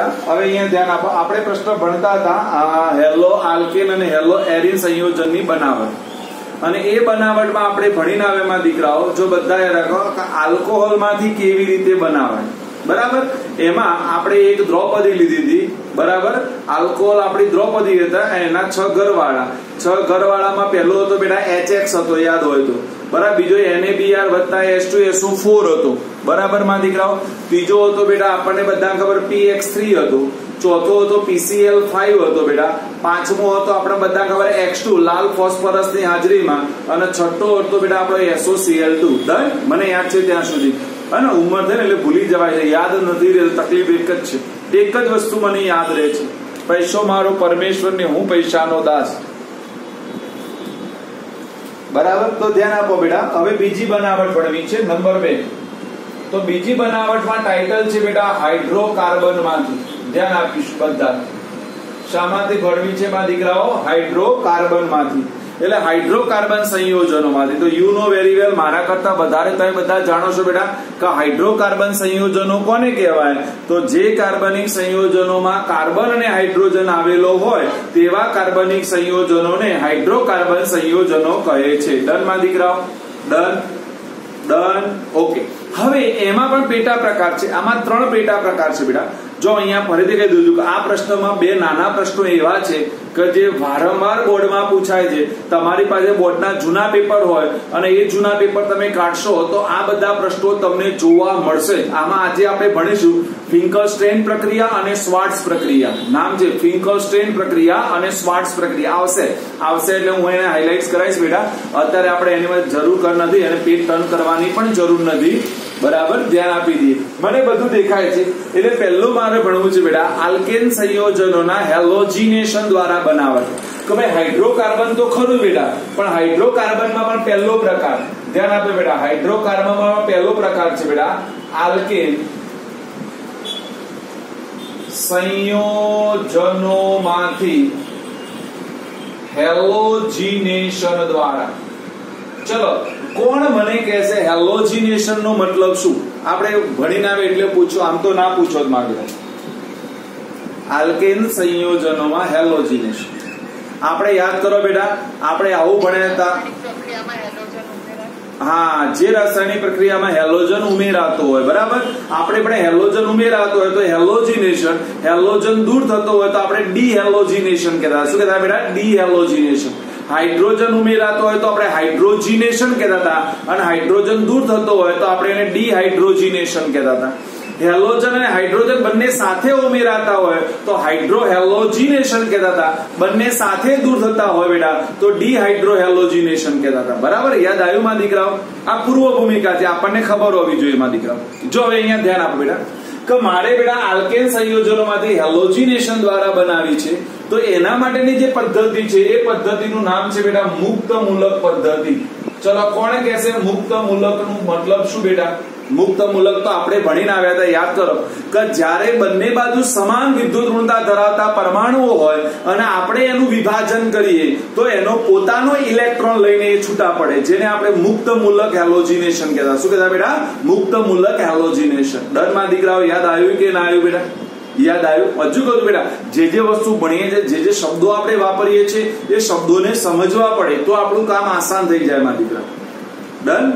હવે અહીંયા ધ્યાન આપો. આપણે પ્રશ્ન ભણતા હતા હેલો આલ્કેન અને હેલો એરિન સંયોજનની બનાવટ. અને એ બનાવટમાં આપણે ભણીને આવે એમાં દીકરાઓ, જો બધા રાખો, કે આલ્કોહોલમાંથી કેવી રીતે બનાવાય? બરાબર? એમાં આપણે એક દ્રૌપદી લીધી હતી, બરાબર? આલ્કોહોલ આપણી દ્રૌપદી હતા, એના છ ઘરવાળા. છ ઘરવાળામાં પહેલો હતો બેટા એચએક્સ હતો, યાદ હોય તો. બરાબર, બીજો NaBr વત્તા H2SO4 હતો. બરાબર, માં દીકરાઓ? ત્રીજો હતો બેટા, આપણને બધા ખબર PX3 હતો. ચોથો હતો PCl5 હતો બેટા. પાંચમો હતો આપણે બધા ખબર X2 લાલ ફોસ્ફરસની હાજરીમાં. અને છઠ્ઠો હતો બેટા, આપણો SOCl2 ડન? મને યાદ છે ત્યાં સુધી. અને ઉંમર થાય ને, એટલે ભૂલી જવાય છે. યાદ નથી રહેતું. તકલીફ એક જ છે. એક જ વસ્તુ મને યાદ રહે છે. પૈસો મારો પરમેશ્વર ને હું પૈસાનો દાસ. બરાબર? તો ધ્યાન આપો બેટા. હવે બીજી બનાવટ ભણવી છે, નંબર બે. તો બીજી બનાવટમાં ટાઇટલ છે બેટા હાઇડ્રોકાર્બનમાંથી ધ્યાન આપીશ બધા શામાંથી ભણવી છે માં દીકરાઓ? હાઇડ્રોકાર્બનમાંથી એટલે હાઇડ્રોકાર્બન સંયોજનોમાંથી. તો યુ નો વેરી વેલ મારા કરતા વધારે તમે બધા જાણો છો બેટા કે હાઇડ્રોકાર્બન સંયોજનો કોને કહેવાય? તો જે કાર્બનિક સંયોજનોમાં કાર્બન અને હાઇડ્રોજન આવેલો હોય, તેવા કાર્બનિક સંયોજનોને હાઇડ્રોકાર્બન સંયોજનો કહે છે. ડનમાં દીકરાઓ? ડન? ડન? ઓકે. હવે એમાં પણ પેટા પ્રકાર છે. આમાં ત્રણ પેટા પ્રકાર છે બેટા. જો અહીંયા ફરીથી કહી દીધું કે આ પ્રશ્નમાં બે નાના પ્રશ્નો એવા છે કે જે વારંવાર બોર્ડમાં પૂછાય છે, તમારી પાસે બોર્ડના જૂના પેપર હોય અને એ જૂના પેપર તમે કાઢશો તો આ બધા પ્રશ્નો તમને જોવા મળશે. આમાં આજે આપણે ભણીશું ફિંકલસ્ટેન પ્રક્રિયા અને સ્વાર્ટ્સ પ્રક્રિયા. નામ છે ફિંકલસ્ટેન પ્રક્રિયા અને સ્વાર્ટ્સ પ્રક્રિયા. આવશે. આવશે એટલે હું એને હાઇલાઇટ કરાવીશ બેટા. અત્યારે આપણે એની જરૂર કર નથી અને પેટ ટર્ન કરવાની પણ જરૂર નથી. બરાબર? ધ્યાન આપી દઈએ. મને બધું દેખાય છે. એટલે પહેલું મારે ભણવું છે બેટા. આલ્કેન સંયોજનોના હેલોજીનેશન દ્વારા બનાવટ કે ભાઈ હાઇડ્રોકાર્બન તો ખરું બેટા, પણ હાઇડ્રોકાર્બનમાં પણ પહેલો પ્રકાર. ધ્યાન આપે બેટા હાઇડ્રોકાર્બનમાં પહેલો પ્રકાર છે બેટા આલ્કેન સંયોજનોમાંથી હેલોજીનેશન દ્વારા. ચલો, કોણ મને કહેશે હેલોજીનેશન નો મતલબ શું? આપણે ભણીને આવે એટલે પૂછો, આમ તો ના પૂછો જ માગે આલ્કેન સંયોજનોમાં હેલોજીનેશન. આપણે યાદ કરો બેટા, આપણે આવું ભણ્યા હતા. હા, જે રાસાયણિક પ્રક્રિયામાં હેલોજન ઉમેરાતો હોય, બરાબર? આપણે પણ હેલોજન ઉમેરાતો હોય તો હેલોજીનેશન, હેલોજન દૂર થતો હોય તો આપણે ડી હેલોજીનેશન કહેતા. શું કહેતા બેટા? ડી હેલોજીનેશન હાઇડ્રોજન ઉમેરાતો હોય તો આપણે હાઇડ્રોજીનેશન કહેતા હતા. અને હાઇડ્રોજન દૂર થતો હોય તો આપણે એને ડીહાઇડ્રોજિનેશન કહેતા હતા. હેલોજન અને હાઇડ્રોજન બંને સાથે ઉમેરાતા હોય તો હાઇડ્રો હેલોજીનેશન કહેતા હતા. બંને સાથે દૂર થતા હોય બેટા, તો ડીહાઇડ્રો હેલોજીનેશન કહેતા હતા. બરાબર? યાદ આવ્યું માં દીકરાઓ? આ પૂર્વ ભૂમિકા છે. આપણને ખબર હોવી જોઈએ માં દીકરાઓ. જો હવે અહીંયા ધ્યાન આપો બેટા, કે મારે બેટા આલ્કેન સંયોજનોમાંથી હેલોજીનેશન દ્વારા બનાવી છે. તો એના માટેની જે પદ્ધતિ છે, એ પદ્ધતિનું નામ છે બેટા મુક્ત મૂલક પદ્ધતિ. ચલો, કોણ કહેશે મુક્ત મૂલકનું મતલબ શું બેટા? મુક્ત મુલક તો આપણે ભણીને આવ્યા હતા, યાદ કરો. કે જ્યારે બંને બાજુ સમાન વિદ્યુત ઋણતા ધરાવતા પરમાણુઓ હોય અને આપણે એનું વિભાજન કરીએ, તો એનો પોતાનો ઇલેક્ટ્રોન લઈને એ છૂટા પડે, જેને આપણે મુક્ત મુલક હેલોજિનેશન કહેતા. શું કહેતા બેટા? મુક્ત મુલક હેલોજીનેશન. ડરમાં દીકરાઓ, યાદ આવ્યું કે ના આવ્યું બેટા? યાદ આવ્યું? હજુ કહું બેટા, જે જે વસ્તુ ભણીએ છીએ, જે જે શબ્દો આપણે વાપરીએ છીએ, એ શબ્દોને સમજવા પડે, તો આપણું કામ આસાન થઈ જાય મારા દીકરા. ડન?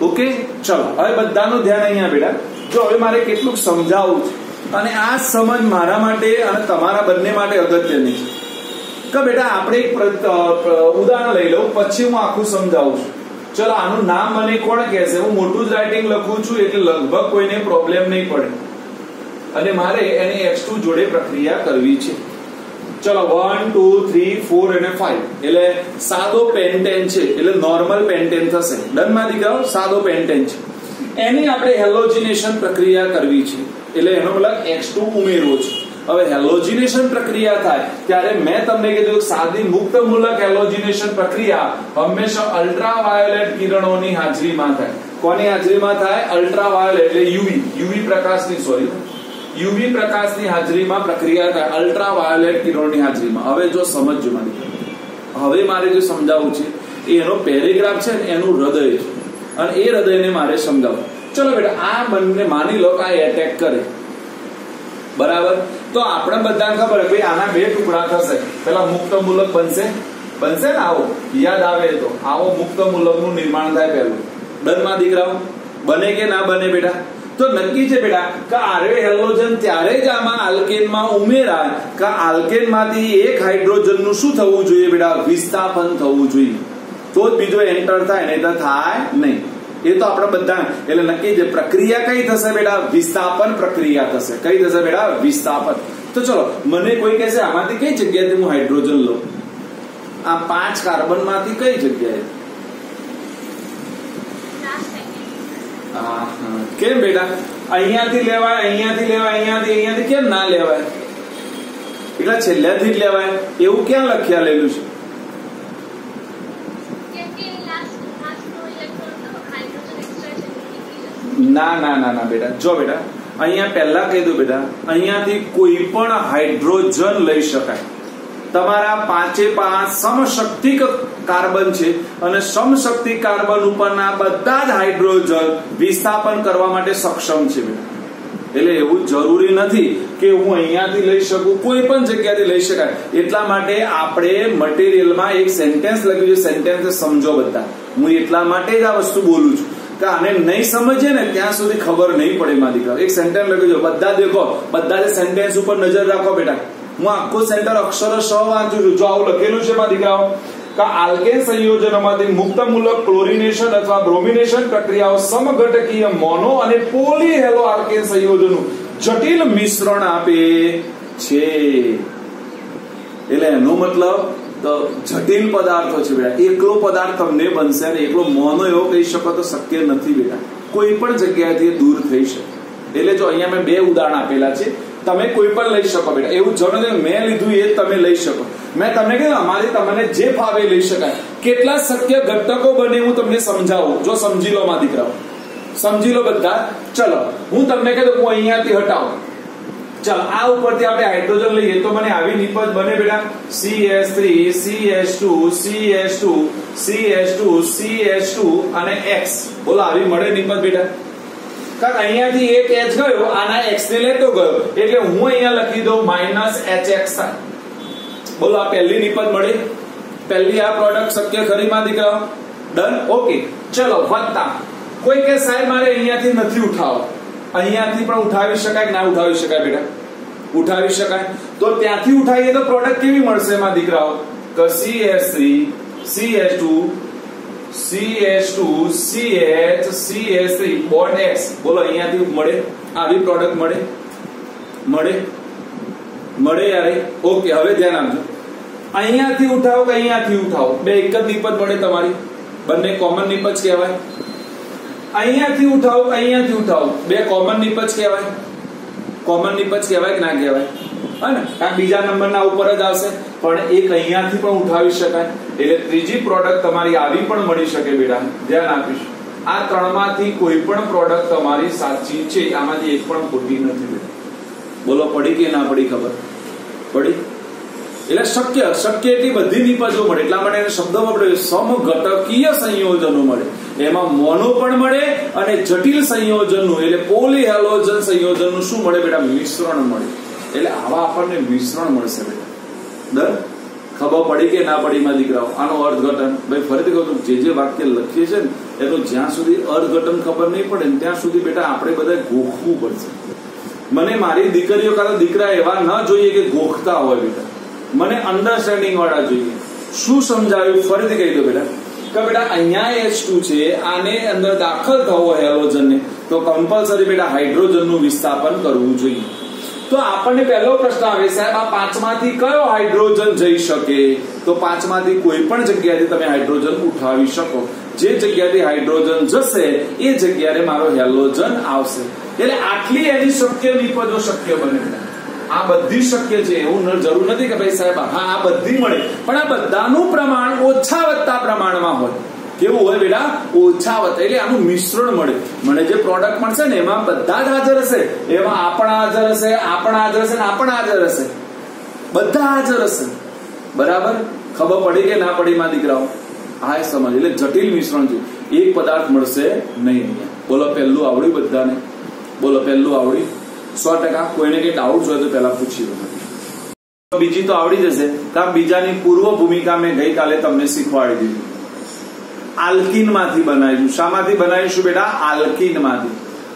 ઓકે ચલો, હવે બધાનું ધ્યાન અહીંયા બેટા. જો, હવે મારે કેટલુંક સમજાવવું છે. અને આ સમજ મારા માટે અને તમારા બંને માટે અગત્યની છે. કે બેટા, આપણે એક ઉદાહરણ લઈ લઉં, પછી હું આખું સમજાવું છું. ચલો, આનું નામ મને કોણ કહેશે? હું મોટું જ રાઇટિંગ લખું છું, એટલે લગભગ કોઈને પ્રોબ્લેમ નહીં પડે. અને મારે એની એક્સ ટુ જોડે પ્રક્રિયા કરવી છે. ચલો વન ટુ થ્રી ફોર અને ફાઈવ એટલે સાદો પેન્ટેન છે, એટલે નોર્મલ પેન્ટેન થશે. ડનમાં દીકરાઓ? સાદો પેન્ટેન છે. એની આપણે હેલોજીનેશન પ્રક્રિયા કરવી છે. એટલે એનો મતલબ એક્સ ટુ ઉમેરવો છે. હવે હેલોજીનેશન પ્રક્રિયા થાય, ત્યારે મેં તમને કીધું સાદી મુક્ત મૂલક હેલોજીનેશન પ્રક્રિયા હંમેશા અલ્ટ્રાવાયોલેટ કિરણોની હાજરીમાં થાય. કોની હાજરીમાં થાય? અલ્ટ્રાવાયોલેટ એટલે યુવી યુવી પ્રકાશની સોરી યુવી પ્રકાશની હાજરીમાં પ્રક્રિયા થાય, અલ્ટ્રાવાયોલેટ કિરણોની હાજરીમાં. હવે જો સમજજો મારી હવે મારે જે સમજાવવું છે એનો પેરેગ્રાફ છે ને એનું હૃદય છે. અને એ હૃદયને મારે સમજાવવું. ચલો બેટા, આ બંને માની લો કે આ એટેક કરે. બરાબર? તો આપણે બધાને ખબર ભાઈ આના બે ટુકડા થશે. પેલા મુક્ત મુલક બનશે. બનશે ને આવો? યાદ આવે તો. આવો મુક્ત મુલકનું નિર્માણ થાય પહેલું. ડનમાં દીકરાઓ, બને કે ના બને બેટા? તો નક્કી છે બેટા, કે આરવે હેલોજન ત્યારે જ આમાં આલ્કેનમાં ઉમેરાય. કે આલ્કેનમાંથી એક હાઇડ્રોજનનું શું થવું જોઈએ બેટા? વિસ્થાપન થવું જોઈએ. તો જ બીજો એન્ટર થાય, નહીં તો થાય નહીં. એ તો આપણે બધા, એટલે નક્કી છે, પ્રક્રિયા કઈ થશે બેટા? વિસ્થાપન પ્રક્રિયા થશે. કઈ થશે બેટા? વિસ્થાપન. તો ચલો, મને કોઈ કહેશે, આમાંથી કઈ જગ્યાએથી હું હાઇડ્રોજન લઉં? આ પાંચ કાર્બનમાંથી કઈ જગ્યાએ હા, હા. કેમ બેટા? અહીંયાથી લેવાય અહીંયાથી લેવાય અહીંયાથી અહીંયાથી કેમ ના લેવાય? એટલે છેલ્લેથી જ લેવાય. એવું ક્યાં લખ્યા લેલું છે? ના ના ના ના બેટા. જો બેટા અહીંયા પહેલા કહી દઉં બેટા અહીંયાથી કોઈ પણ હાઇડ્રોજન લઈ શકાય. તમારા પાંચે પાંચ સમશક્તિક કાર્બન છે અને સમશક્તિ કાર્બન ઉપરના બધા જ હાઇડ્રોજન વિસ્થાપન કરવા માટે સક્ષમ છે એટલે એવું જરૂરી નથી કે હું અહીંયાથી લઈ શકું, કોઈ પણ જગ્યાથી લઈ શકાય. એટલા માટે આપણે મટીરિયલમાં એક સેન્ટેન્સ લખ્યું છે સેન્ટેન્સ સમજો બધા. હું એટલા માટે જ આ વસ્તુ બોલું છું. કે આને નહીં સમજે ને ત્યાં સુધી ખબર નહીં પડે, મારી દીકરા. એક સેન્ટેન્સ લખ્યું છે, બધા દેખો, બધા સેન્ટેન્સ ઉપર નજર રાખો બેટા. હું આખો સેન્ટર અક્ષરો સ વાંચું છું. જો આવું લખેલું છે માં દીકરાઓ, કે આલ્કેન સંયોજનોમાંથી મુક્તમૂલક ક્લોરિનેશન અથવા બ્રોમિનેશન પ્રક્રિયાઓ સમઘટકીય મોનો અને પોલી હેલો આલ્કેન સંયોજનો જટિલ મિશ્રણ આપે છે. એટલે એનો મતલબ તો જટિલ પદાર્થો છે બેટા. એકલો પદાર્થ તમને બનશે અને એકલો મોનો એવો કહી શકો તો શક્ય નથી બેટા. કોઈ પણ જગ્યાએથી દૂર થઈ શકે. એટલે જો અહીંયા મેં બે ઉદાહરણ આપેલા છે. તમે કોઈ પણ લઈ શકો બેટા. એવું જરૂર મેં લીધું એ તમે લઈ શકો. મેં તમને કીધું અમારે તમને જે ફાવે લઈ શકાય. કેટલા શક્ય ઘટકો બને હું તમને સમજાવું. જો સમજી લો માં દીકરાઓ. સમજી લો બધા. ચલો, હું તમને કહી દઉં, હું અહીંયાથી હટાવું. ચાલો, આ ઉપરથી આપણે હાઇડ્રોજન લઈએ તો મને આવી નિપજ બને બેટા. CH3 CH2 CH2 CH2 CH2 અને X. બોલો, આવી મળે નિપજ બેટા? કારણ અહીંયાથી એક H ગયો, આના X ને લેતો ગયો. એટલે હું અહીંયા લખી દઉં માઇનસ HX થાય બોલો, આ પહેલી નિપજ મળી. પહેલી આ પ્રોડક્ટ શક્ય ખરીમાં દીકરા દીકરાઓ. ડન ઓકે ચલો વત્તા કોઈ કે સાહેબ, મારે અહીંયાથી નથી ઉઠાવો અહીંયાથી પણ ઉઠાવી શકાય કે ના ઉઠાવી શકાય, બેટા? ઉઠાવી શકાય. તો ત્યાંથી ઉઠાવીએ તો પ્રોડક્ટ કેવી મળશે એમાં દીકરાઓ? કે CH3 CH2 CH2 CH CH3 bond X. બોલો, અહીંયાથી મળે? આવી પ્રોડક્ટ મળે? મળે? મળે યાર ઓકે હવે ધ્યાન આપજો. અહીંયાથી ઉઠાવો કે અહીંયાથી ઉઠાવો? બે એક જ નિપજ મળે તમારી. બંને કોમન નિપજ કહેવાય. અહીંયાથી ઉઠાવો અહીંયાથી ઉઠાવો? બે કોમન નિપજ કહેવાય. કોમન નિપજ કહેવાય કે ના કહેવાય? હા ને કારણ બીજા નંબરના ઉપર જ આવશે. પણ એક અહીંયાથી પણ ઉઠાવી શકાય. એટલે ત્રીજી પ્રોડક્ટ તમારી આવી પણ મળી શકે બેટા. ધ્યાન આપીશ. આ ત્રણમાંથી કોઈ પણ પ્રોડક્ટ તમારી સાચી છે, આમાંથી એક પણ ખોટી નથી બોલો, પડી કે ના પડી ખબર? પડી? એટલે શક્ય શક્ય એટલી બધી નિપજો મળે. એટલા માટે એને શબ્દો આપણે સમઘટકીય સંયોજનો મળે. એમાં મોનો પણ મળે અને જટિલ સંયોજનનું, એટલે પોલી હેલોજન સંયોજનનું શું મળે બેટા? મિશ્રણ મળે. એટલે આવા આપણને મિશ્રણ મળશે દર ખબર પડી કે ના પડી માં દીકરાઓ? આનો અર્થઘટન. ભાઈ, ફરીથી કહું જે જે વાક્ય લખીએ છે ને, એનું જ્યાં સુધી અર્થઘટન ખબર નહીં પડે ને, ત્યાં સુધી બેટા આપણે બધા ગોખવું પડશે. મને મારી દીકરીઓ કાં દીકરા એવા ન જોઈએ કે ગોખતા હોય બેટા. મને અન્ડરસ્ટેન્ડિંગ વાળા જોઈએ. શું સમજાવ્યું ફરીથી કહી દો બેટા. કે બેટા, અહીંયા એચ ટુ છે, આને અંદર દાખલ થવો હેલોજનને, તો કમ્પલસરી બેટા હાઇડ્રોજનનું વિસ્થાપન કરવું જોઈએ. તો આપણને પહેલો પ્રશ્ન આવે, સાહેબ, આ પાંચમાંથી કયો હાઇડ્રોજન જઈ શકે? તો પાંચમાંથી કોઈ પણ જગ્યાએથી તમે હાઇડ્રોજન ઉઠાવી શકો. જે જગ્યાથી હાઇડ્રોજન જશે, એ જગ્યાએ મારો હેલોજન આવશે. એટલે આટલી એની શક્ય વિપદો શક્ય બને. આ બધી શક્ય છે, એવું જરૂર નથી કે ભાઈ સાહેબ, હા, આ બધી મળે. પણ આ બધાનું પ્રમાણ ઓછા વધતા પ્રમાણમાં હોય. કેવું હોય બેટા? ઓછા વત્તા એટલે આનું મિશ્રણ મળે. મને જે પ્રોડક્ટ મળશે ને, એમાં બધા જ હાજર હશે. એમાં આપણા હાજર હશે, આપણા હાજર હશે ને આપણા હાજર હશે. બધા હાજર હશે. બરાબર? ખબર પડી કે ના પડી માં દીકરાઓ? હા, એ સમજ. એટલે જટિલ મિશ્રણ છે. એક પદાર્થ મળશે નહીં બોલો, પહેલું આવડ્યું બધાને? બોલો, પહેલું આવડ્યું? સો ટકા. કોઈને કઈ ડાઉટ હોય તો પહેલા પૂછી લો. બીજી તો આવડી જશે. કામ બીજાની પૂર્વ ભૂમિકા મેં ગઈકાલે તમને શીખવાડી દીધી. આલ્કિનમાંથી બનાવીશું. શામાંથી બનાવીશું બેટા? આલ્કિનમાંથી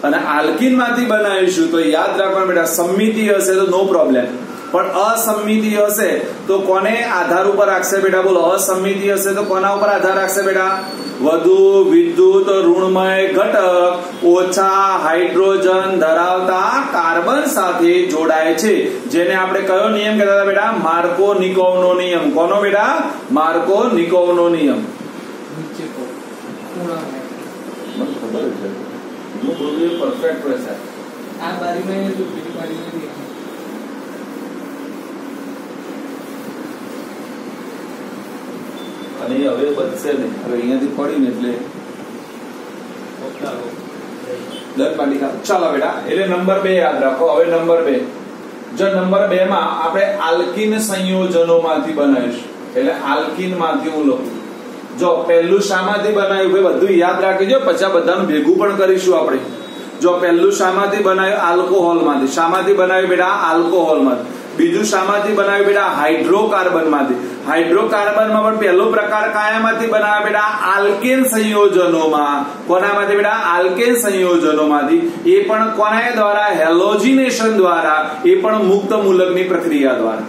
અને આલ્કિનમાંથી બનાવીશું તો યાદ રાખવાનું બેટા, સંમિતિ હશે તો નો પ્રોબ્લેમ પણ અસંમિતિ હશે તો કોને આધાર ઉપર રાખશે બેટા? બોલો, અસંમિતિ હશે તો કોના ઉપર આધાર રાખશે બેટા? વધુ વિદ્યુત ઋણમય ઘટક ઓછા હાઇડ્રોજન ધરાવતા કાર્બન સાથે જોડાય છે. જેને આપણે કયો નિયમ કહેતા હતા બેટા? માર્કો નિકોવનો નિયમ. કોનો બેટા? માર્કો નિકોવનો નિયમ. નીચે કો ખૂણા મને ખબર છે હું બોલું એ પરફેક્ટ રહેશે આ બારીમાં એ જો પેલી બારીમાં દેખાય. અને એ હવે બચશે નહીં. હવે અહીંયાથી પડી ને એટલે. દર પાલિકા ચાલો બેટા એટલે નંબર બે યાદ રાખો. હવે નંબર બે. જો નંબર બે માં આપણે આલ્કિન સંયોજનોમાંથી બનાવીશું. એટલે આલ્કિનમાંથી હું લખું. જો પહેલું શામાંથી બનાવ્યું ભાઈ બધું યાદ રાખીજો, પછી બધાનું ભેગું પણ કરીશું આપણે. જો પહેલું શામાંથી બનાવ્યું આલ્કોહોલમાંથી. શામાંથી બનાવ્યું બેટા આલ્કોહોલમાંથી. બીજું શામાંથી બનાવ્યું બેટા હાઇડ્રોકાર્બનમાંથી. હાઇડ્રોકાર્બનમાં પણ પહેલો પ્રકાર કાયામાંથી બનાવ્યા બેટા આલ્કેન સંયોજનોમાં. કોનામાંથી બેટા? આલ્કેન સંયોજનોમાંથી. એ પણ કોના દ્વારા? હેલોજિનેશન દ્વારા. એ પણ મુક્ત મૂલકની પ્રક્રિયા દ્વારા.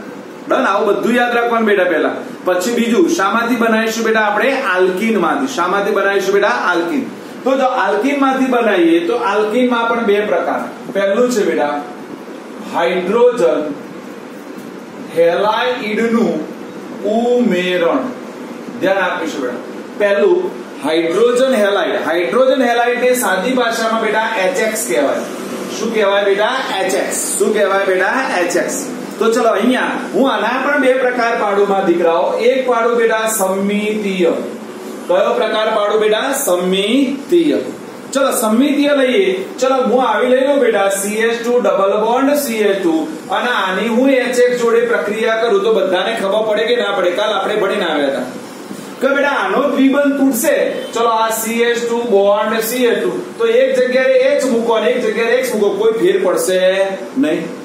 ડન આવું બધું યાદ રાખવાનું બેટા પહેલા. પછી બીજું, શામાંથી બનાવીશું બેટા આપણે આલ્કિનમાંથી શામાંથી બનાવીશું બેટા આલ્કિન. તો જો આલ્કિનમાંથી બનાવીએ, તો આલ્કિનમાં પણ બે પ્રકાર. પહેલું છે બેટા, હાઇડ્રોજન હેલાઇડનું ઉમેરણ. ધ્યાન આપીશું બેટા. પહેલું, હાઇડ્રોજન હેલાઇડ. હાઇડ્રોજન હેલાઇડ ને સાદી ભાષામાં બેટા HX કહેવાય. શું કહેવાય બેટા? HX શું કહેવાય બેટા? HX તો ચલો અહીંયા હું આના પણ બે પ્રકાર પાડું માં દીકરાઓ. એક પાડું બેટા સમિતીય. કયો પ્રકાર પાડું બેટા? સમિતીય. ચલો સમિતીય લઈએ. ચલો હું આવી લઈ લઉં બેટા. CH2 ડબલ બોન્ડ CH2 અને આની હું HX જોડે પ્રક્રિયા કરું તો બધાને ખબર પડે કે ના પડે. કાલ આપણે ભણીને આવ્યા હતા. કે બેટા આનો દ્વિબંધ તૂટશે. ચલો આ CH2 બોન્ડ CH2 તો એક જગ્યાએ H મૂકો અને એક જગ્યાએ X મૂકો. કોઈ ફેર પડશે નહીં.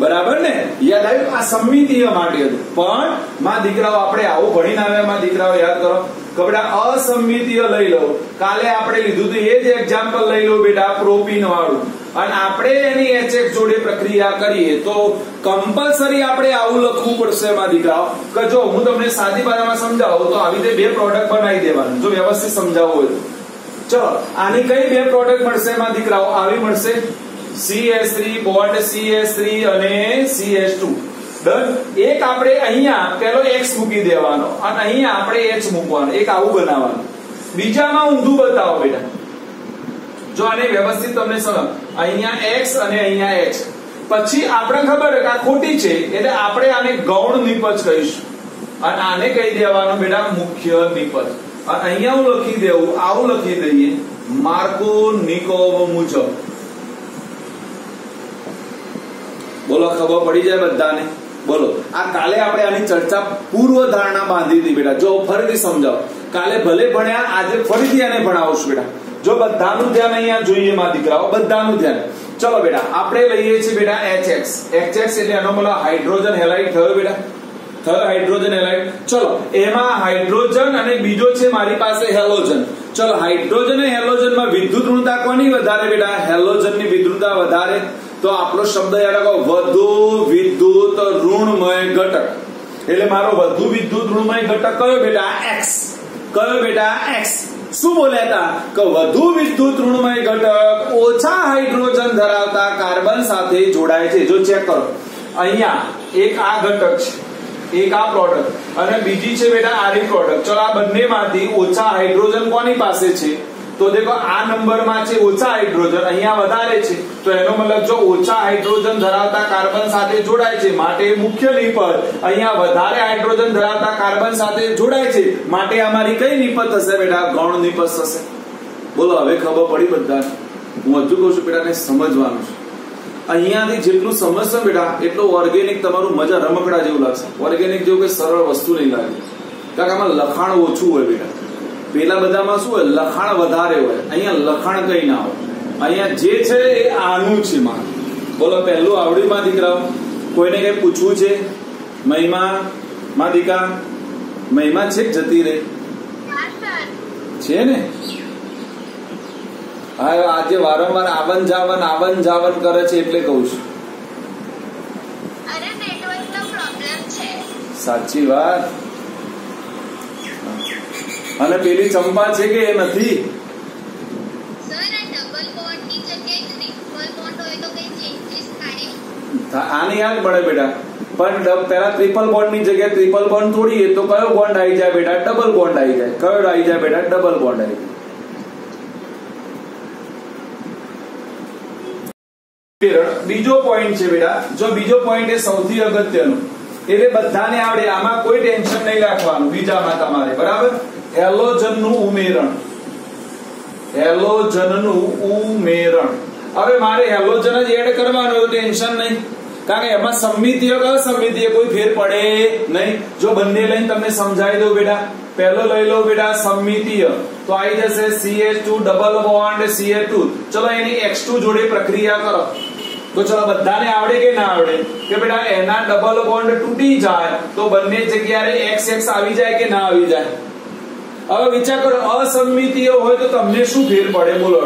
બરાબર ને? યાદ આવ્યું? આ સમિતિય માટે હતું. પણ માં દીકરાઓ, આપણે આવું ભણીને આવ્યા, માં દીકરાઓ, યાદ કરો. કપડા અસમિતિય લઈ લો. કાલે આપણે લીધું હતું એ જ એક્ઝામ્પલ લઈ લો બેટા, પ્રોપીન વાળું. અને આપણે એની એચએક જોડે પ્રક્રિયા કરીએ તો કમ્પલસરી આપણે આવું લખવું પડશે, માં દીકરાઓ. કે જો હું તમને સાદી ભાષામાં સમજાવું, તો આવી રીતે બે પ્રોડક્ટ બનાવી દેવાનું. જો વ્યવસ્થિત સમજાવવું હોય ચલો, આની કઈ બે પ્રોડક્ટ મળશે, માં દીકરાઓ? આવી મળશે? CS3 બોન્ડ CH3 અને CH2 ડન? એક આપણે અહીંયા પેલો x મૂકી દેવાનો અને અહીંયા આપણે h મૂકવાનો. એક આવું બનાવવાનું. બીજામાં ઊંધું બતાવો બેટા. જો આને વ્યવસ્થિત તમને સમજ. અહીંયા x અને અહીંયા h. પછી આપણે ખબર કે આ ખોટી છે, એટલે આપણે આને ગૌણ નિપજ કહીશું. અને આને કહી દેવાનું બેટા મુખ્ય નિપજ. અને અહીંયા હું લખી દેવું, આવું લખી દઈએ. માર્કો નિકોવ મુજબ. બોલો, ખબર પડી જાય બધાને? બોલો. આ કાલે આપણે આની ચર્ચા પૂર્વ ધારણા બાંધી હતી બેટા. જો ફરીથી સમજાવો. કાલે ભલે ભણ્યા, આજે ફરીથી આને ભણાવશું બેટા. જો બધાનું ધ્યાન અહીંયા જોઈએ, માં દીકરાઓ, બધાનું ધ્યાન. ચલો બેટા, આપણે લઈએ છીએ બેટા એચ એક્સ એચ એક્સ એટલે એનો મતલબ હાઇડ્રોજન હેલાઇડ થયો બેટા. થયો હાઇડ્રોજન હેલાઇડ. ચલો, એમાં હાઇડ્રોજન અને બીજો છે મારી પાસે હેલોજન. ચલો, હાઇડ્રોજન અને હેલોજનમાં વિદ્યુત ઋણતા કોની વધારે બેટા? હેલોજનની વિદ્યુતતા વધારે. તો આપણો શબ્દ યાદ રાખો, વધુ વિદ્યુત ઋણમય ઘટક. એટલે મારો વધુ વિદ્યુત ઋણમય ઘટક કયો બેટા? એક્સ કયો બેટા? એક્સ શું બોલ્યા હતા? કે વધુ વિદ્યુત ઋણમય ઘટક ઓછા હાઇડ્રોજન ધરાવતા કાર્બન સાથે જોડાય છે. જો ચેક કરો. અહીંયા એક આ ઘટક છે, એક આ પ્રોડક્ટ અને બીજી છે બેટા આરી પ્રોડક્ટ ચલો આ બંનેમાંથી ઓછા હાઇડ્રોજન કોની પાસે છે? તો દેખો, આ નંબરમાં છે ઓછા હાઇડ્રોજન, અહીંયા વધારે છે. તો એનો મતલબ જો ઓછા હાઇડ્રોજન ધરાવતા કાર્બન સાથે જોડાય છે, માટે મુખ્ય નિપજ. અહીંયા વધારે હાઇડ્રોજન ધરાવતા કાર્બન સાથે જોડાય છે, માટે અમારી કઈ નિપજ થશે બેટા? ગૌણ નિપજ થશે. બોલો, હવે ખબર પડી બધાને? હું હજુ કહું છું, બેટાને સમજવાનું છે. અહીંયાથી જેટલું સમજશો બેટા, એટલું ઓર્ગેનિક તમારું મજા રમકડા જેવું લાગશે. ઓર્ગેનિક જેવું કઈ સરળ વસ્તુ નહીં લાગે. કારણ કે આમાં લખાણ ઓછું હોય બેટા. પેલા બધામાં શું હોય? લખાણ વધારે હોય. અહીંયા લખાણ કઈ ના હોય. અહીંયા જે છે એ આનું છે માં બોલો પહેલું આવડ્યું માં દીકરાઓ. કોઈને કઈ પૂછવું છે? મહિમા માં દીકા મહિમા છે જતી રે છે ને? હા આજે વારંવાર આવન જાવન આવન જાવન કરે છે એટલે કહું છું. સાચી વાત. અને પેલી ચંપા છે કે એ નથી? આની યાદ પડે બેટા. પણ પેલા ટ્રિપલ બોન્ડની જગ્યાએ ટ્રિપલ બોન્ડ તોડીએ તો કયો બોન્ડ આવી જાય બેટા? ડબલ બોન્ડ આવી જાય. કયો આવી જાય બેટા? ડબલ બોન્ડ આવી જાય. બીજો પોઈન્ટ છે બેટા. જો બીજો પોઈન્ટ એ સૌથી અગત્યનો. એટલે બધાને આવડે. આમાં કોઈ ટેન્શન નહીં રાખવાનું. બીજામાં તમારે. બરાબર? હેલોજનનું ઉમેરણ. હેલોજનનું ઉમેરણ. હવે મારે હેલોજન જ એડ કરવાનું ટેન્શન નહીં. કારણ કે એમાં સમિતિઓ કે કોઈ ફેર પડે નહીં. જો બંને લઈને તમને સમજાવી દઉં બેટા. પહેલો લઈ લો બેટા સમિતિય તો આવી જશે CH2 ડબલ બોન્ડ CH2 ચલો એની X2 જોડે પ્રક્રિયા કરો. તો ચલો બધાને આવડે કે ના આવડે? કે બેટા એના ડબલ બોન્ડ તૂટી જાય, તો બંને જગ્યાએ એક્સ એક્સ આવી જાય કે ના આવી જાય? હવે વિચાર કરો, અસંમિતિઓ હોય તો તમને શું ફેર પડે બોલો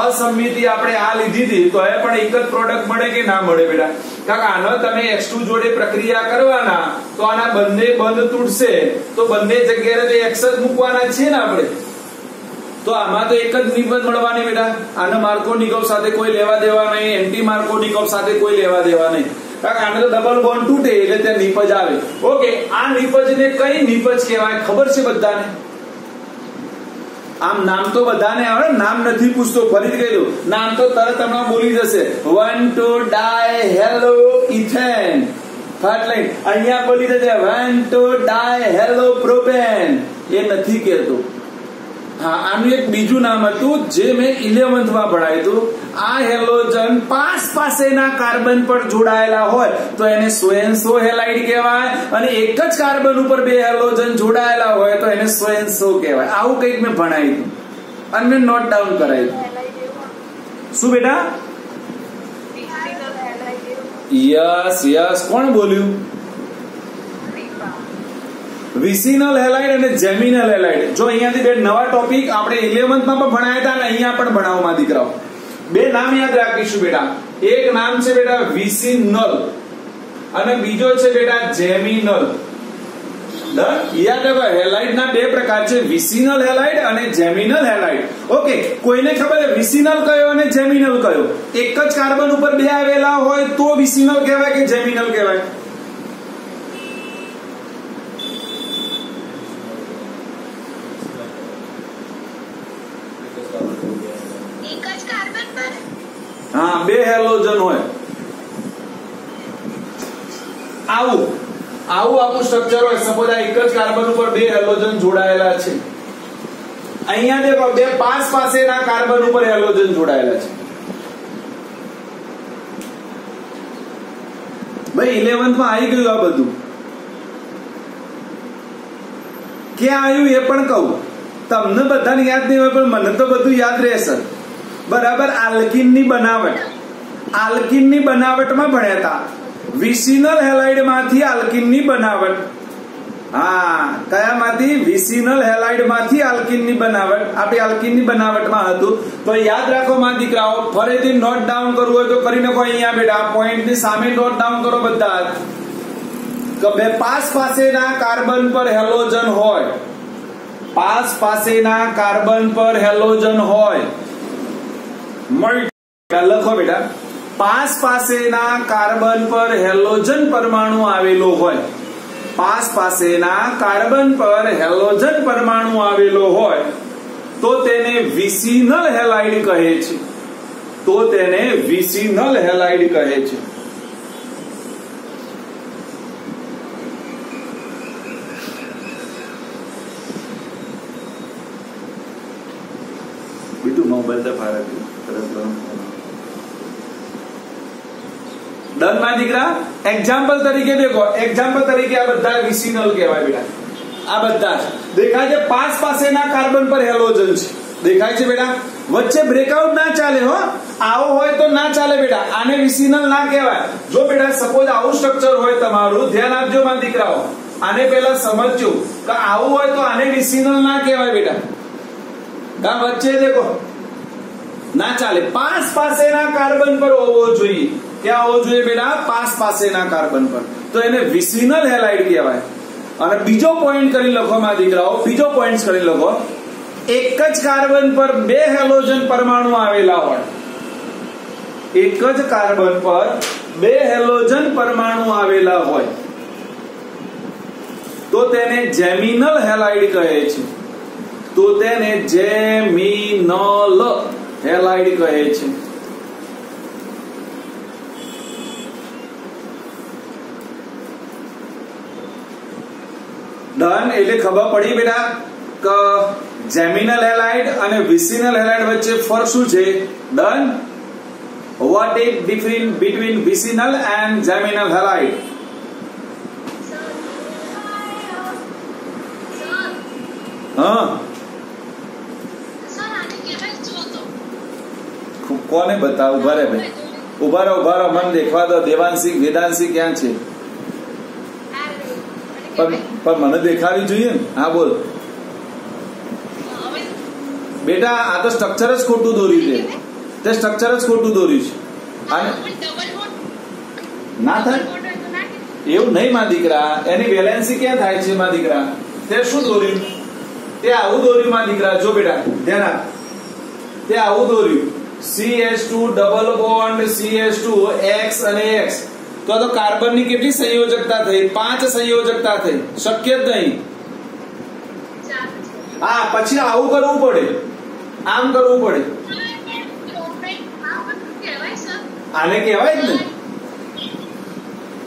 અસંમિતિ આપણે આ લીધી હતી, તો એ પણ એક જ પ્રોડક્ટ મળે કે ના મળે બેટા? કારણ કે આનો તમે x2 જોડે પ્રક્રિયા કરવાના, તો આના બંને બંધ તૂટશે. તો બંને જગ્યાએ તો x જ મૂકવાના છે ને આપણે? તો આમાં તો એક જ નિબંધ મળવાની બેટા. આને માર્કો નિકોપ સાથે કોઈ લેવા દેવા નહીં એન્ટી માર્કો નિકોપ સાથે કોઈ લેવા દેવા નહીં. કારણ કે આને તો ડબલ બોન્ડ તૂટે, એટલે ત્યાં નિપજ આવે. ઓકે આ નિપજને કઈ નિપજ કહેવાય ખબર છે બધાને? આમ નામ તો બધાને આવડે, નામ નથી પૂછતો, ફરી કહી દઉં. નામ તો તરત હમણાં બોલી જશે. વન ટુ ડાય હેલો ઇથેન ફાટ લઈને અહીંયા બોલી જશે. વન ટુ ડાય હેલો પ્રોપેન એ નથી કહેતો. હા આનું એક બીજું નામ હતું જે મેં ઇલેવન્થમાં ભણાયું હતું. આ હેલોજન પાસ પાસેના કાર્બન પર જોડાયેલા હોય તો એને સ્વયં સો હેલાઇડ કહેવાય અને એક જ કાર્બન ઉપર બે હેલોજન જોડાયેલા હોય તો એને સ્વયં સો કહેવાય. આવું કંઈક મેં ભણાવ્યું હતું. અને મેં નોટ ડાઉન કરાવ્યું શું બેટા? Yes yes. કોણ બોલ્યું? વિસિનલ હેલાઇડ અને જેમિનલ હેલાઇડ જો અહીંયાથી બે નવા ટોપિક આપણે 11th માં પણ ભણાયા હતા અને અહીંયા પણ ભણાવવામાં દીકરાઓ. બે નામ યાદ રાખીશું બેટા. એક નામ છે બેટા વિસિનલ અને બીજો છે બેટા જેમિનલ યાદ રાખો હેલાઇડ ના બે પ્રકાર છે, વિસિનલ હેલાઇડ અને જેમિનલ હેલાઇડ. ઓકે, કોઈને ખબર છે વિસિનલ કયો અને જેમિનલ કયો? એક જ કાર્બન ઉપર બે આવેલા હોય તો વિસિનલ કહેવાય કે જેમિનલ કહેવાય એક જ કાર્બન પર હા બે હેલોજન હોય. આવું આવું આપણું સ્ટ્રક્ચર હોય સપોઝ આ એક જ કાર્બન ઉપર બે હેલોજન જોડાયેલા છે. અહીંયા દેખો બે પાસ પાસેના કાર્બન ઉપર હેલોજન જોડાયેલા છે. ભાઈ ઇલેવન્થમાં આવી ગયું આ બધું. ક્યાં આવ્યું એ પણ કહું. તમને બધાને યાદ નહીં હોય, પણ મને તો બધું યાદ રહેશે. બરાબર, આલ્કિનની બનાવટ. આલ્કિનની બનાવટમાં ભણ્યા હતા. વિસિનલ હેલાઇડમાંથી આલ્કિનની બનાવટ. હા, કયામાંથી? વિસિનલ હેલાઇડમાંથી આલ્કિનની બનાવટ. આપણે આલ્કિનની બનાવટમાં હતું. તો યાદ રાખો માં દીકરાઓ, ફરીથી નોટ ડાઉન કરવું હોય તો કરી નાખો અહીંયા બેટા. પોઈન્ટની સામે નોટ ડાઉન કરો બધા. કે પાસ પાસેના કાર્બન પર હેલોજન હોય. પાસ પાસેના કાર્બન પર હેલોજન હોય. મલ્ટી લખો બેટા. પાસ પાસેના કાર્બન પર હેલોજન પરમાણુ આવેલો હોય. પાસ પાસેના કાર્બન પર હેલોજન પરમાણુ આવેલો હોય, તો તેને વિસિનલ હેલાઇડ કહે છે. તો તેને વિસિનલ હેલાઇડ કહે છે બીજું મોબાઈલ તો ફારે ડન દીકરા એક્ઝામ્પલ તરીકે દેખો એક્ઝામ્પલ તરીકે આ બધા વિસિનલ કહેવાય બેટા. આ બધા દેખાય છે પાસ પાસેના કાર્બન પર હેલોજન છે. દેખાય છે બેટા? વચ્ચે બ્રેકઆઉટ ના ચાલે હો. આવો હોય તો ના ચાલે બેટા. આને વિસિનલ ના કહેવાય. જો બેટા સપોઝ આવું સ્ટ્રક્ચર હોય તમારું, ધ્યાન આપજો માં દીકરાઓ. આને પહેલા સમજજો કે આવું હોય તો આને વિસિનલ ના કહેવાય બેટા. કા વચ્ચે દેખો. ના ચાલે. પાસ પાસેના કાર્બન પર હોવો જોઈએ. ક્યાં હોવો જોઈએ બેટા, પાસ પાસેના કાર્બન પર. તો એને વિસિનલ હેલાઇડ કહેવાય. અને બીજો પોઈન્ટ કરી લખો માં દીકરાઓ, બીજો પોઈન્ટ કરી લખો. એક જ કાર્બન પર બે હેલોજન પરમાણુ આવેલા હોય. એક જ કાર્બન પર બે હેલોજન પરમાણુ આવેલા હોય. તો તેને જેમિનલ હેલાઇડ કહે છે. તો તેને જેમિનલ હેલાઇડ કહે છે. ડન એટલે ખબર પડી બેટા કે જેમિનલ હેલાઇડ અને વિસિનલ હેલાઇડ વચ્ચે ફરક શું છે? Done what is difference between vicinal and geminal halide કોને બતાવ? ઊભા રે ભાઈ ઊભા રહો ઊભા રહો. મન દેખવા દો. દેવાંશી વેદાંશી ક્યાં છે? પણ. પણ મને દેખાવી જોઈએ ને. હા, બોલ. બેટા, આ તો સ્ટ્રક્ચર જ ખોટું દોર્યું છે. તે સ્ટ્રક્ચર જ ખોટું દોર્યું છે. અને ના થાય. એવું નહીં, માં દીકરા. એની વેલેન્સી ક્યાં થાય છે, માં દીકરા? તે શું દોર્યું? તે આવું દોર્યું, માં દીકરા. જો બેટા, ધ્યાન આપ તે આવું દોર્યું. CH2 double bond CH2 X અને X. તો તો કાર્બનની કેટલી સંયોજકતા થઈ? પાંચ સંયોજકતા થઈ. શક્ય જ નહીં. હા, પછી આવું કરવું પડે. આમ કરવું પડે. આને કહેવાય જ ને?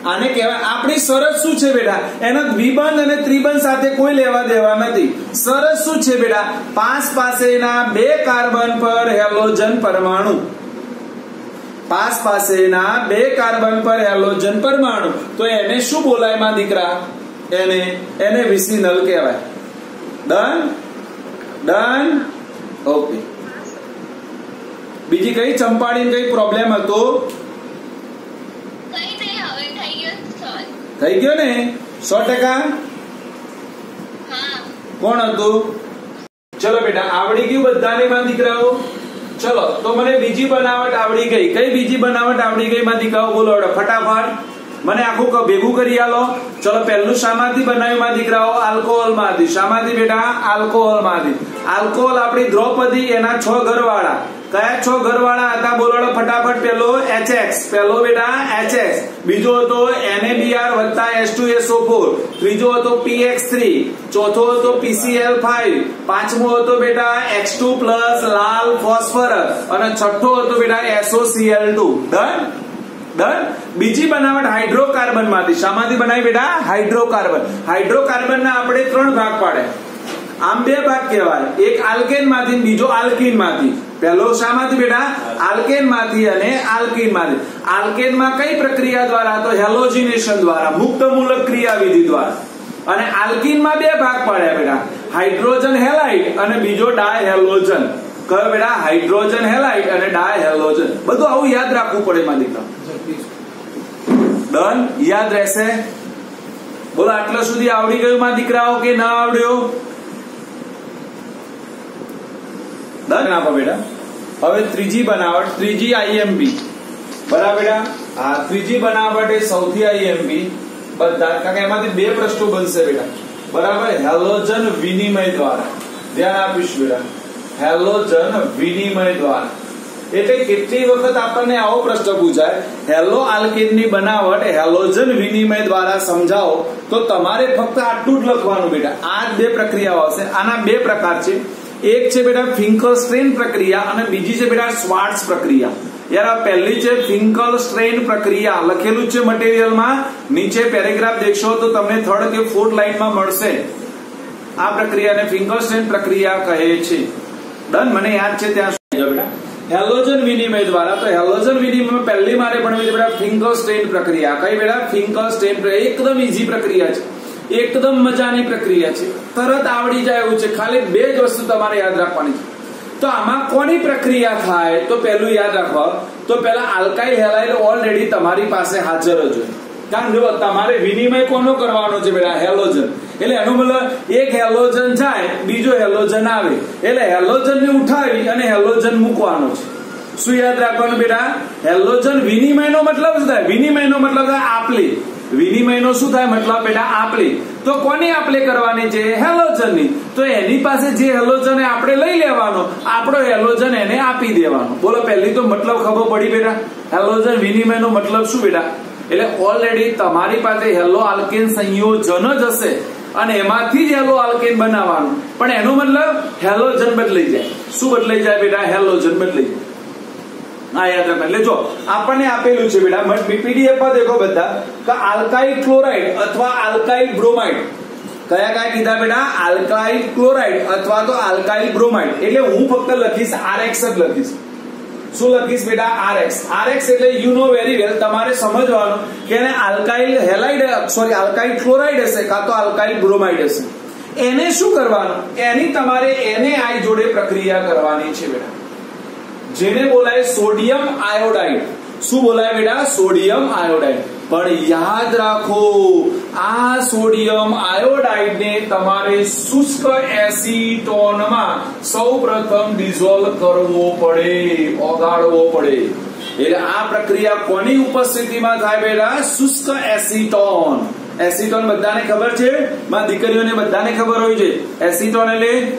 આને કહેવાય. આપણી શરત શું છે બેટા? એનો દ્વિબંધ અને ત્રિબંધ સાથે કોઈ લેવા દેવા નથી. શરત શું છે બેટા? પાસ પાસેના બે કાર્બન પર હેલોજન પરમાણુ. પાસ પાસેના બે કાર્બન પર હેલોજન પરમાણુ તો એને શું બોલાયમાં દીકરા? એને એને વિસિનલ કહેવાય. ડન ડન ઓકે બીજી કઈ ચંપાડી કઈ પ્રોબ્લેમ હતો? થઈ ગયો ને? સો ટકા? કોણ હતું? ચલો બેટા આવડી ગયું બધાને માં દીકરાઓ? ચલો, તો મને બીજી બનાવટ આવડી ગઈ. કઈ બીજી બનાવટ આવડી ગઈ? માં દીકરાઓ બોલો ફટાફટ. મને આખું ભેગું કરી આલો. ચલો, પહેલું શામાંથી બનાવ્યું માં દીકરાઓ? આલ્કોહોલમાંથી શામાંથી બેટા? આલ્કોહોલમાંથી આલ્કોહોલ આપણી દ્રૌપદી, એના છ ઘરવાળા. કયા છ ઘરવાળા? હતા, બોલાડો ફટાફટ. પેલો એક્સ પેલો બેટા HX બીજો હતો એનએબીઆર વત્તા H2SO4 ત્રીજો હતો PX3 ચોથો હતો પીસીએલ ફાઈવ પાંચમો હતો બેટા X2 લાલ ફોસ્ફરસ. અને છઠ્ઠો હતો બેટા SOCl2 ડન? ડન? બીજી બનાવટ હાઇડ્રોકાર્બનમાંથી શામાંથી બનાવી બેટા? હાઇડ્રોકાર્બન. હાઇડ્રોકાર્બન ના આપણે ત્રણ ભાગ પાડે. આમ બે ભાગ કહેવાય. એક આલ્કેનમાંથી બીજો આલ્કીનમાંથી પહેલો શામાંથી બેટા? આલ્કેનમાંથી અને આલ્કીનમાંથી આલ્કેનમાં કઈ પ્રક્રિયા દ્વારા? તો હેલોજિનેશન દ્વારા, મુક્ત મૂલક ક્રિયાવિધિ દ્વારા. અને આલ્કીનમાં બે ભાગ પાડ્યા બેટા. હાઇડ્રોજન હેલાઇડ અને બીજો ડાયહેલોજન. કયો બેટા? હાઇડ્રોજન હેલાઇડ અને ડાયહેલોજન. બધું આવું યાદ રાખવું પડે માં દીકરા. યાદ રહેશે? બોલો, આટલા સુધી આવડી ગયું માં દીકરાઓ કે ના આવડ્યો? ડન આપો બેટા. હવે ત્રીજી બનાવટ, ત્રીજી આઈએમબી બરાબર બેટા? આ ત્રીજી બનાવટ એ સૌથી આઈએમબી બધા, કારણ કે એમાંથી બે પ્રશ્નો બનશે બેટા. બરાબર? હેલોજન વિનિમય દ્વારા. ધ્યાન આપીશ બેટા. હેલોજન વિનિમય દ્વારા. એટલે કેટલી વખત આપણને આવો પ્રશ્ન પૂછાય? હેલો આલ્કેનની બનાવટ હેલોજન વિનિમય દ્વારા સમજાવો. તો તમારે ફક્ત આટલું જ લખવાનું બેટા. આ બે પ્રક્રિયાઓ આવશે. આના બે પ્રકાર છે. એક છે બેટા ફિંકલ સ્ટ્રેન પ્રક્રિયા અને બીજી છે બેટા સ્વાર્ટ્સ પ્રક્રિયા. યાર, આ પહેલી છે ફિંકલ સ્ટ્રેન પ્રક્રિયા. લખેલું છે મટીરિયલમાં. નીચે પેરેગ્રાફ દેખશો તો તમને થર્ડ કે ફોર્થ લાઈનમાં મળશે. આ પ્રક્રિયાને ફિંકલ સ્ટ્રેન પ્રક્રિયા કહે છે. ડન, મને યાદ છે ત્યાં સુધી. બેટા, હેલોજન વિનિમય દ્વારા, તો હેલોજન વિનિમય પહેલી મારે ભણવી બેટા ફિંગર સ્ટ્રેન પ્રક્રિયા. કઈ બેટા? ફિંગર સ્ટ્રેન એકદમ ઈઝી પ્રક્રિયા છે. એકદમ મજાની પ્રક્રિયા છે. તરત આવડી જાય એવું છે. ખાલી બે જ વસ્તુ તમારે યાદ રાખવાની છે. તો આમાં કોની પ્રક્રિયા થાય તો પહેલું યાદ રાખો. તો પહેલા આલ્કાઇલ હેલાઇડ ઓલરેડી તમારી પાસે હાજર જ હોય. કારણ જો તમારે વિનિમય કોનો કરવાનો છે બેટા? હેલોજન. એટલે એનો મતલબ એક હેલોજન જાય, બીજો હેલોજન આવે. એટલે હેલોજન ને ઉઠાવી અને હેલોજન મૂકવાનો છે. શું યાદ રાખવાનું બેટા? હેલોજન વિનિમયનો મતલબ શું થાય? વિનિમયનો મતલબ થાય આપલે. વિનિમયનો શું થાય? મતલબ બેટા આપલે તો કોની આપલે કરવાની છે? હેલોજનની. તો એની પાસે જે હેલોજન આપણે લઈ લેવાનો, આપણો હેલોજન એને આપી દેવાનો. બોલો, પહેલી તો મતલબ ખબર પડી બેટા. હેલોજન વિનિમયનો મતલબ શું બેટા? એટલે ઓલરેડી તમારી પાસે હેલો આલ્કેન સંયોજન જ હશે અને એમાંથી જ હેલો આલ્કેન બનાવવાનું. પણ એનો મતલબ હેલોજન બદલાઈ જાય. શું બદલાઈ જાય બેટા? હેલોજન બદલાઈ જાય. હા યાદ રાખો એટલે જો, આપણને આપેલું છે બેટા પીડીએફમાં દેખો બધા, કે આલ્કાઇલ ક્લોરાઇડ અથવા આલ્કાઇલ બ્રોમાઇડ. કયા કયા કીધા બેટા? આલ્કાઇલ ક્લોરાઇડ અથવા તો આલ્કાઇલ બ્રોમાઇડ. એટલે હું ફક્ત લખીશ આરએક્સ જ લખીશ. શું લખીશ બેટા? આરએક્સ. આરએક્સ એટલે યુ નો વેરી વેલ તમારે સમજવાનું કે એને alkyl halide sorry alkyl chloride હશે કાં તો આલ્કાઇલ બ્રોમાઇડ હશે. એને શું કરવાનું? એની તમારે એને આઈ જોડે પ્રક્રિયા કરવાની છે બેટા. જેને બોલાય સોડિયમ આયોડાઇડ. શું બોલાય બેટા? Sodium iodide. પણ યાદ રાખો, આ સોડિયમ આયોડાઇડ ને તમારે શુષ્ક એસીટોનમાં સૌપ્રથમ ડિઝોલ્વ કરવો પડે, ઓગાળવો પડે. એટલે આ પ્રક્રિયા કોની ઉપસ્થિતિમાં થાય બેટા? શુષ્ક એસિટોન. એસિટોન બધાને ખબર છે? માં દીકરીઓને બધાને ખબર હોય છે. એસિટોન એટલે?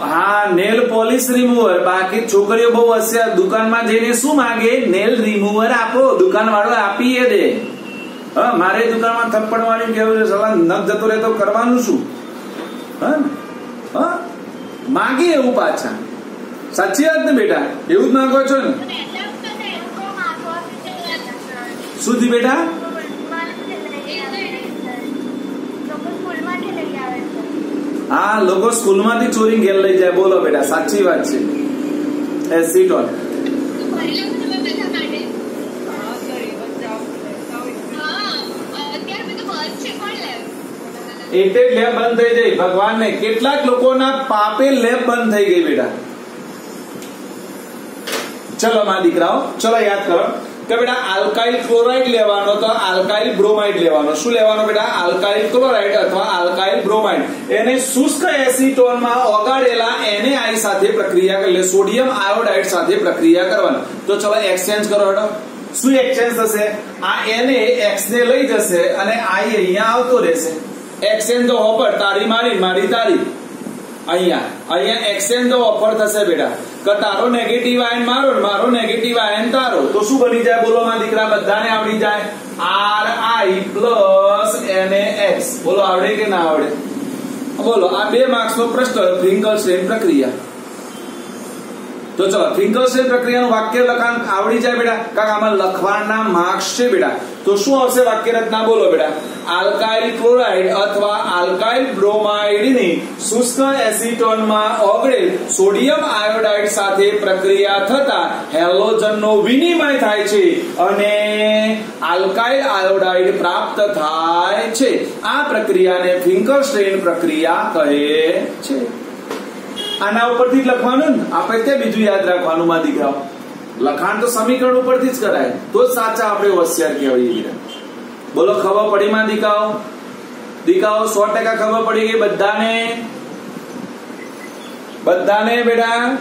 હા નેલ પોલિશ રિમૂવર બાકી છોકરીઓ બહુ હશે દુકાનમાં જઈને શું માંગે? નેલ રિમૂવર આપો. દુકાન વાળો આપીએ દે. હા મારે દુકાનમાં થપ્પડ વાળી કેવું છે? સલાહ નખ જતો રહે તો કરવાનું શું? હા ને? હા? માંગી એવું પાછા. સાચી વાત ને બેટા? એવું જ માંગો છો ને? શું થયું બેટા? હા લોકો સ્કૂલમાંથી ચોરી ઘેર લઈ જાય. બોલો બેટા, સાચી વાત છે. એ સીટ ઓન એટલે લેબ બંધ થઈ જાય. ભગવાનને કેટલાક લોકોના પાપે લેબ બંધ થઈ ગઈ બેટા. ચલો માં દીકરાઓ, ચલો યાદ કરો. કે બેટા આલ્કાઇલ ક્લોરાઇડ લેવાનો તો આલ્કાઇલ બ્રોમાઇડ લેવાનો. શું લેવાનો બેટા? આલ્કાઇલ ક્લોરાઇડ અથવા આલ્કાઇલ બ્રોમાઇડ એને શુષ્ક એસિટોનમાં ઓગાળેલા NaI સાથે પ્રક્રિયા એટલે સોડિયમ આયોડાઇડ સાથે પ્રક્રિયા કરવાની. તો ચલો એક્સચેન્જ કરો હેડો. શું એક્સચેન્જ થશે? આ Na X ને લઈ જશે અને I અહીંયા આવતો રહેશે. એક્સચેન્જ તો હોપર, તારી મારી મારી તારી. અહીંયા. અહીંયા એક્સચેન્જ ઓફર થશે બેટા. કે તારો નેગેટિવ આયન મારો મારો નેગેટિવ આયન તારો. તો શું બની જાય? બોલો માં દીકરા, બધાને આવડી જાય? R I plus N X બોલો આવડે કે ના આવડે? બોલો, આ બે માર્ક્સ નો પ્રશ્ન ફ્રિંકલસ્ટેન પ્રક્રિયા. તો ચલો ફ્રિંકલસ્ટેન પ્રક્રિયાનું વાક્ય લખાણ આવડી જાય બેટા, કારણ આમાં લખવાના માર્ક્સ છે બેટા. તો શું આવશે વાક્ય રચના બોલો બેટા. આલ્કાઇલ ક્લોરાઇડ અથવા આલ્કાઇલ બ્રોમાઇડની શુષ્ક એસિટોનમાં ઓગળેલ સોડિયમ આયોડાઇડ સાથે પ્રક્રિયા થતા હેલોજનનો વિનિમય થાય છે અને આલ્કાઇલ આયોડાઇડ પ્રાપ્ત થાય છે. આ પ્રક્રિયાને ફિંકરસ્ટેન પ્રક્રિયા કહે છે. આના ઉપરથી જ લખવાનું ને? આપણે તે બીજું યાદ રાખવાનું માં દીકરાઓ. લખાણ તો સમીકરણ ઉપરથી જ કરાય. તો જ સાચા આપણે હોશિયાર કહેવાય બોલો, ખબર પડી માં દીકાઓ દીકાઓ સો ટકા ખબર પડી ગઈ બધાને? બધાને બેટા?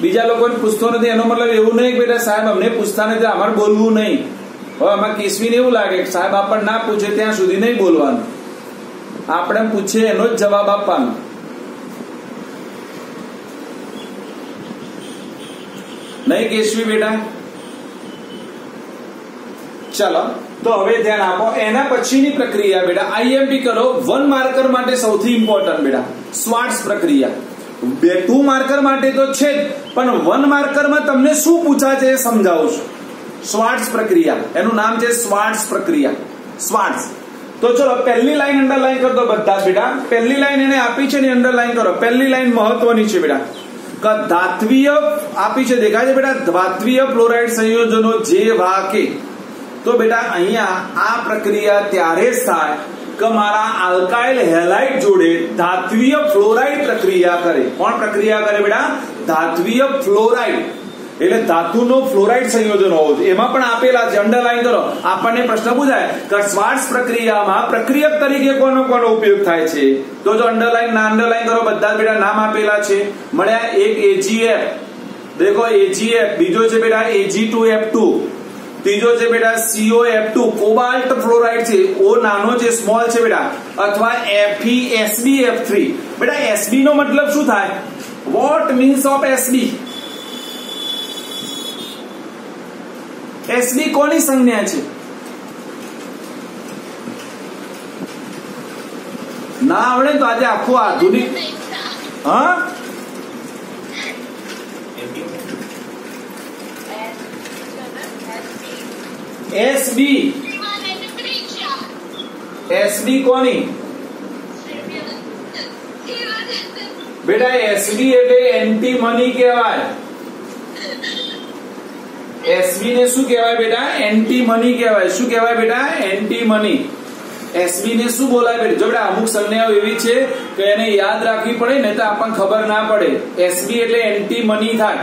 બીજા લોકોને પૂછતો નથી. એનો મતલબ એવું નહીં કે બેટા સાહેબ અમને પૂછતા નથી. અમારે બોલવું નહીં. હવે આમાં કેસવીને એવું લાગે કે સાહેબ આપણને ના પૂછે ત્યાં સુધી નહીં બોલવાનું. આપણે પૂછે એનો જ જવાબ આપવાનો. નહીં કેશવી બેટા. ચલો, તો હવે ધ્યાન આપો. એના પછીની પ્રક્રિયા બેટા આઈએમપી કરો. વન માર્કર માટે સૌથી ઇમ્પોર્ટન્ટ બેટા. સ્વાર્ટ્સ પ્રક્રિયા. બે ટુ માર્કર માટે તો છે જ, પણ વન માર્કરમાં તમને શું પૂછાશે એ સમજાવું છું. સ્વાર્ટ્સ પ્રક્રિયા. એનું નામ છે સ્વાર્ટ્સ પ્રક્રિયા. સ્વાર્ટ્સ તો ચલો, પહેલી લાઈન અંડરલાઈન કરી દો બધા બેટા. પહેલી લાઈન એને આપી છે ને અંડરલાઈન કરો. પહેલી લાઈન મહત્વની છે બેટા. કે ધાત્વીય આપી છે દેખાય છે બેટા ધાત્વીય ફ્લોરાઇડ સંયોજનો જે વાકે તો બેટા અહીંયા આ પ્રક્રિયા ત્યારે જ થાય કે મારા આલ્કાઇલ હેલાઇડ જોડે ધાત્વીય ફ્લોરાઇડ પ્રક્રિયા કરે કોણ પ્રક્રિયા કરે બેટા ધાત્વીય ફ્લોરાઇડ એટલે ધાતુનો ફ્લોરાઇડ સંયોજન હોવો જોઈએ. એમાં પણ આપેલા છે અંડરલાઈન કરો આપણને પ્રશ્ન પૂછાય કે શ્વાસ પ્રક્રિયામાં પ્રક્રિયક તરીકે કોનો કોનો ઉપયોગ થાય છે? તો જો અંડરલાઈન ના અંડરલાઈન કરો, બધા બેટા નામ આપેલા છે. મળ્યા એક એજીએફ દેખો એજીએફ બીજો છે બેટા એજી ટુ એફ ટુ ત્રીજો છે બેટા CO F two cobalt fluoride છે. ઓ નાનો છે સ્મોલ છે બેટા. અથવા એફઈ એસબી એફ થ્રી બેટા એસબી નો મતલબ શું થાય? What means of SB SB કોની સંજ્ઞા છે? ના આવડે તો આજે આખું આધુનિક હા? એસબી. એસબી કોની? બેટા, એસબી એટલે એન્ટી મની કહેવાય. એસબી ને શું કહેવાય બેટા? એન્ટી મની કહેવાય. શું કહેવાય બેટા? એન્ટી મની એસબી ને શું બોલાય બેટા? જો બેટા, અમુક સંજ્ઞાઓ એવી છે કે એને યાદ રાખવી પડે ને તો આપણને ખબર ના પડે. એસબી એટલે એન્ટી મની થાય.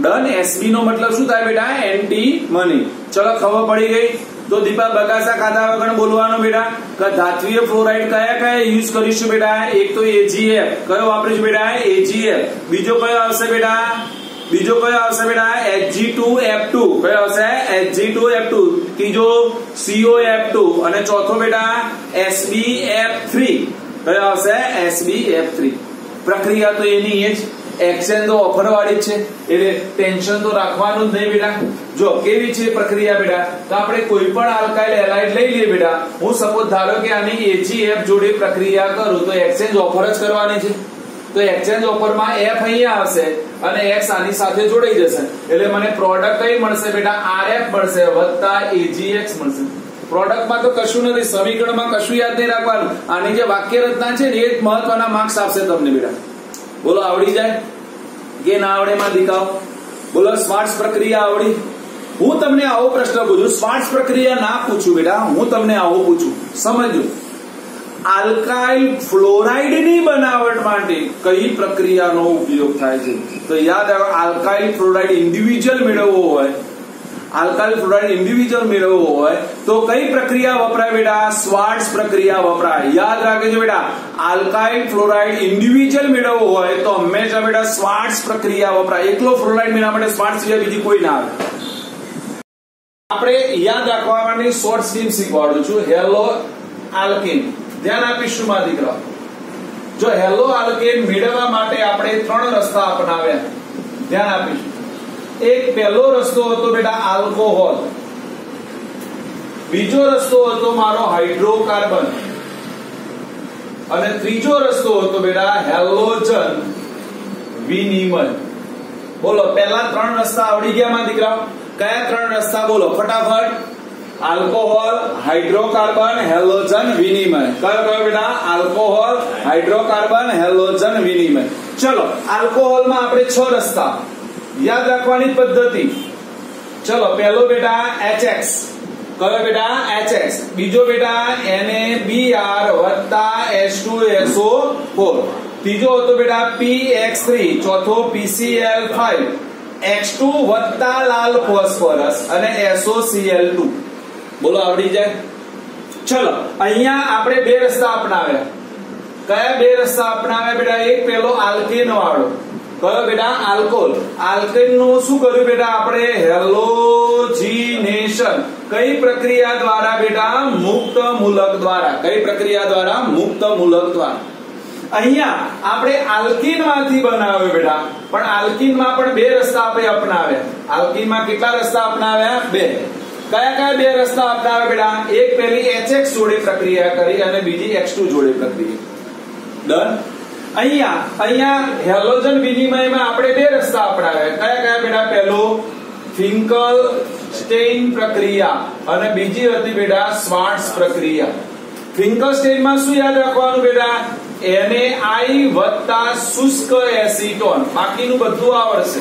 ડન એસબી નો મતલબ શું થાય બેટા? એન્ટી મની ચલો, ખબર પડી ગઈ. તો દીપા બકાસા ખાધા વગર બોલવાનું બેટા? કે ધાત્વીય ફ્લોરાઇડ કયા કયા યુઝ કરીશું બેટા? એક તો એજીએફ કયો વાપરીશું બેટા? એજીએફ બીજો કયો આવશે બેટા? બીજો કયો આવશે બેટા? Hg2F2 કયો આવશે? Hg2F2 ત્રીજો COF2 અને ચોથો બેટા? SbF3 કયો આવશે? SbF3 પ્રક્રિયા તો એની એ જ. એક્સચેન્જ તો ઓફર વાળી છે. એટલે ટેન્શન તો રાખવાનું જ નહીં બેટા. જો કેવી છે પ્રક્રિયા બેટા? તો આપણે કોઈ પણ આલ્કાઇલ એલાઇડ લઈ લઈએ બેટા. હું સપોઝ ધારો કે આની AgF જોડે પ્રક્રિયા કરું, તો એક્સચેન્જ ઓફર જ કરવાની છે. તો એક્સચેન્જ ઓફરમાં એફ અહીંયા આવશે અને એક્સ આની સાથે જોડાઈ જશે. એટલે મને પ્રોડક્ટ કઈ મળશે બેટા? આરએફ મળશે વત્તા એજીએક્સ મળશે. પ્રોડક્ટમાં તો કશું નથી. સમીકરણમાં કશું યાદ નહીં રાખવાનું. આની જે વાક્ય રચના છે ને, એ જ મહત્વના માર્ક્સ આપશે તમને બેટા. બોલો, આવડી જાય? કે ના આવડે માં દેખાવ બોલો સ્માર્ટ પ્રક્રિયા આવડી? હું તમને આવો પ્રશ્ન પૂછું સ્માર્ટ પ્રક્રિયા ના પૂછું બેટા, હું તમને આવો પૂછું. સમજો આલ્કાઇલ ફ્લોરાઇડની બનાવટ માટે કઈ પ્રક્રિયાનો ઉપયોગ થાય છે? તો યાદ આવે આલ્કાઇલ ફ્લોરાઇડ ઇન્ડિવિજ્યુઅલ મેળવવો હોય આલ્કાઇલ ફ્લોરાઇડ ઇન્ડિવિજ્યુઅલ મેળવવો હોય તો કઈ પ્રક્રિયા વપરાય બેટા? સ્વાર્ટ્સ પ્રક્રિયા વપરાય. યાદ રાખજો બેટા, આલ્કાઇલ ફ્લોરાઇડ ઇન્ડિવિજ્યુઅલ મેળવવો હોય તો હંમેશા બેટા સ્વાર્ટ્સ પ્રક્રિયા વપરાય. એકલો ફ્લોરાઇડ મેળવવા માટે સ્વાર્ટ્સ સિવાય બીજી કોઈ ના આવે. આપણે યાદ રાખવા માટે શોર્ટ સ્કીમ શીખવાડું છું. હેલો આલ્કેન ધ્યાન આપીશું માં દીકરા. જો હેલો આલ્કેન મેળવવા માટે આપણે ત્રણ રસ્તા અપનાવ્યા. ધ્યાન આપીશું. એક પહેલો રસ્તો હતો બેટા આલ્કોહોલ. બીજો રસ્તો હતો મારો હાઇડ્રોકાર્બન. અને ત્રીજો રસ્તો હતો બેટા હેલોજન વિનિમય. બોલો, પહેલા ત્રણ રસ્તા આવડી ગયા માં દીકરા કયા ત્રણ રસ્તા? બોલો, ફટાફટ. આલ્કોહોલ, હાઇડ્રોકાર્બન, હેલોજન વિનિમય. કયો કયો બેટા? આલ્કોહોલ, હાઇડ્રોકાર્બન, હેલોજન વિનિમય. ચલો, આલ્કોહોલમાં આપણે છ રસ્તા. યાદ રાખવાની પદ્ધતિ. ચલો, પહેલો બેટા HX કયો બેટા? HX બીજો બેટા NaBr વત્તા H2SO4 ત્રીજો હતો બેટા PX3 ચોથો PCl5 X2 વત્તા લાલ ફોસ્ફરસ અને SOCl2 બોલો, આવડી જાય? ચલો, અહીંયા આપણે બે રસ્તા અપનાવ્યા. કયા બે રસ્તા અપનાવ્યા બેટા? એક પેલો આલ્કેન વાળો કયો બેટા, આલ્કોહોલ. આલ્કેનનું શું કર્યું બેટા આપણે? હેલોજીનેશન. કઈ પ્રક્રિયા દ્વારા બેટા? મુક્ત મૂલક દ્વારા. કઈ પ્રક્રિયા દ્વારા? મુક્ત મૂલક દ્વારા. અહીંયા આપણે આલ્કીનમાંથી બનાવ્યો બેટા. પણ આલ્કીનમાં પણ બે રસ્તા આપણે અપનાવ્યા. આલ્કીનમાં કેટલા રસ્તા અપનાવ્યા? બે. કયા કયા બે રસ્તા અપનાવ્યા બેટા? એક પેલી HX જોડે પ્રક્રિયા કરી અને બીજી X2 જોડે પ્રક્રિયા. ડન અહીંયા અહીંયા હેલોજન વિનિમયમાં આપણે બે રસ્તા અપનાવ્યા. કયા કયા બેટા? પહેલો, ફિંકલ સ્ટેઇન પ્રક્રિયા અને બીજી હતી બેટા સ્વાર્ટ્સ પ્રક્રિયા. ફિંકલ સ્ટેઇનમાં શું યાદ રાખવાનું બેટા? એનએઆઈ વત્તા શુષ્ક એસિટોન. બાકીનું બધું આવડશે.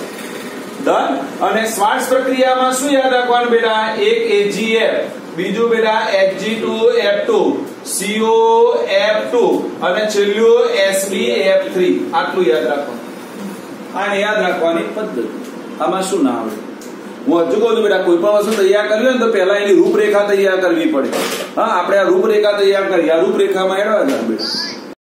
ડન અને સ્વાર્ટ્સ પ્રક્રિયામાં શું યાદ રાખવાનું બેટા? એક AgF બીજું બેટા Hg2 F2 CO F2 અને છેલ્લું Sb F3 આટલું યાદ રાખો આને યાદ રાખવાની પદ્ધતિ. આમાં શું ના આવે? હું હજુ કહું છું બેટા, કોઈ પણ વસ્તુ તૈયાર કરવી હોય ને તો પહેલા એની રૂપરેખા તૈયાર કરવી પડે. હા, આપણે આ રૂપરેખા તૈયાર કરી, આ રૂપરેખામાં હેડવા બેટા.